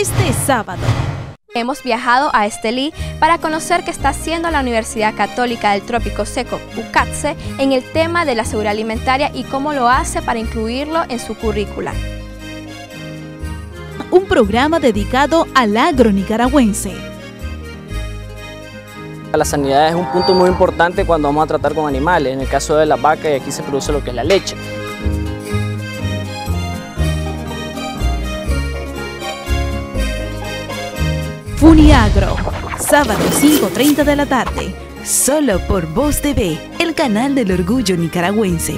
este sábado. Hemos viajado a Estelí para conocer qué está haciendo la Universidad Católica del Trópico Seco, UCATSE, en el tema de la seguridad alimentaria y cómo lo hace para incluirlo en su currícula. Un programa dedicado al agro nicaragüense. La sanidad es un punto muy importante cuando vamos a tratar con animales, en el caso de la vaca y aquí se produce lo que es la leche. Funiagro, sábado 5.30 de la tarde, solo por Voz TV, el canal del orgullo nicaragüense.